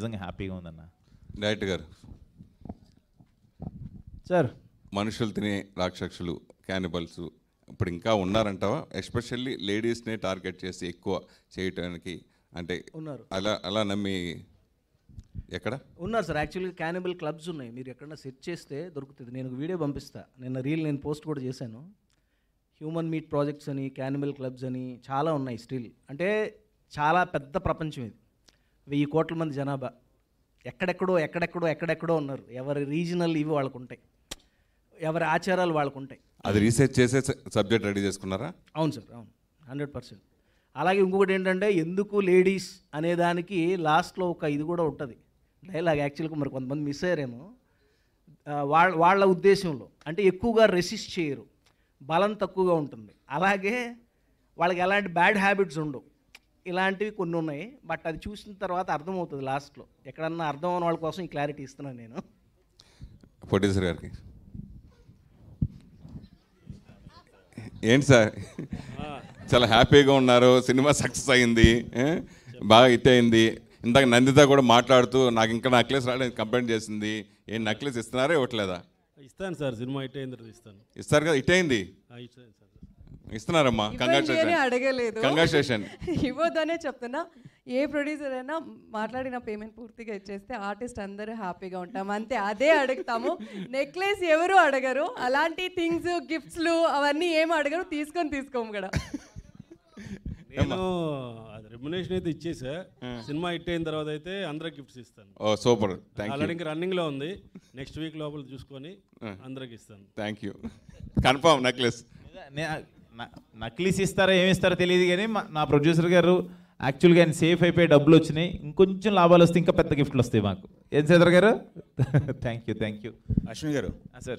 నిజంగా హ్యాపీగా ఉందన్న. డైరెక్టర్ గారు. సార్. మనుషులు తినే రాక్షసులు క్యానిబల్స్ ఇప్పుడు ఇంకా ఉన్నారంటావా? ఎస్పెషల్లీ లేడీస్నే టార్గెట్ చేసి ఎక్కువ చేయటానికి అంటే ఉన్నారు. అలా అలా నమ్మి ఎక్కడ? ఉన్నారు సార్. యాక్చువల్గా క్యానిబల్ క్లబ్స్ ఉన్నాయి. మీరు ఎక్కడన్నా సెర్చ్ చేస్తే దొరుకుతుంది. నేను ఒక వీడియో పంపిస్తా. నిన్న రీల్ నేను పోస్ట్ కూడా చేశాను. హ్యూమన్ మీట్ ప్రాజెక్ట్స్ అని క్యానిబల్ క్లబ్స్ అని చాలా ఉన్నాయి స్టిల్ అంటే చాలా పెద్ద ప్రపంచం ఇది. వెయ్యి కోట్ల మంది జనాభా. ఎక్కడెక్కడో ఎక్కడెక్కడో ఎక్కడెక్కడో ఉన్నారు. ఎవరి రీజనల్ ఇవి వాళ్ళకు ఉంటాయి ఎవరి ఆచారాలు వాళ్ళకు ఉంటాయి అది రీసెర్చ్ చేసే సబ్జెక్ట్ రెడీ చేసుకున్నారా? అవును సార్ అవును. హండ్రెడ్ పర్సెంట్ అలాగే ఇంకొకటి ఏంటంటే ఎందుకు లేడీస్ అనే దానికి లాస్ట్లో ఒక ఇది కూడా ఉంటుంది. డైలాగ్ యాక్చువల్గా మరి కొంతమంది మిస్ అయ్యారేమో. వాళ్ళ వాళ్ళ ఉద్దేశంలో. అంటే ఎక్కువగా రెసిస్ట్ చేయరు. బలం తక్కువగా ఉంటుంది. అలాగే వాళ్ళకి ఎలాంటి బ్యాడ్ హ్యాబిట్స్ ఉండవు. ఇలాంటివి కొన్ని ఉన్నాయి బట్ అది చూసిన తర్వాత అర్థమవుతుంది లాస్ట్లో. ఎక్కడన్నా అర్థం అవని వాళ్ళ కోసం ఈ క్లారిటీ ఇస్తున్నాను నేను. ప్రొడ్యూసర్ గారికి. ఏంటి సార్? చాలా హ్యాపీగా ఉన్నారు. సినిమా సక్సెస్ అయింది? బాగా హిట్ అయింది. ఇందాక నందిత కూడా మాట్లాడుతూ నాకు ఇంకా నక్లెస్ రాలేదు కంప్లైంట్ చేసింది. ఏం నక్లెస్ ఇస్తున్నారా ఇవ్వట్లేదా? ఇస్తాను సార్ సినిమా హిట్ తర్వాత ఇస్తాను. ఇస్తారు కదా హిట్ అయింది సార్. ఇస్తున్నారమ్మా. కంగ్రాచులేషన్ అడగలేదు. కంగ్రాచులేషన్ ఇవ్వద్దనే చెప్తున్నా. ఏ ప్రొడ్యూసర్ అయినా మాట్లాడిన పేమెంట్ పూర్తిగా ఇచ్చేస్తే ఆర్టిస్ట్ అందరూ హ్యాపీగా ఉంటాం. అంతే అదే అడుగుతాము. నెక్లెస్ ఎవరు అడగరు. అలాంటి థింగ్స్ గిఫ్ట్స్లు అవన్నీ ఏం అడగరు. తీసుకొని తీసుకోము నేను అది రెమ్యునేషన్ అయితే ఇచ్చేసా. సినిమా హిట్ అయిన తర్వాత అయితే అందరికి గిఫ్ట్స్ ఇస్తాను. Oh super. Thank you already ఇంకా రన్నింగ్లో ఉంది. నెక్స్ట్ వీక్ లోపల చూసుకొని అందరికి ఇస్తాను. Thank you confirm necklace necklace ఇస్తారో ఏమి ఇస్తారో తెలియదు కానీ మా- నా ప్రొడ్యూసర్ గారు యాక్చువల్గా ఆయన సేఫ్ అయిపోయి డబ్బులు వచ్చినాయి. ఇంకొంచెం లాభాలు వస్తే ఇంకా పెద్ద గిఫ్ట్లు వస్తాయి మాకు. ఏం సేదర్ గారు? Thank you thank you Ashwini గారు. సార్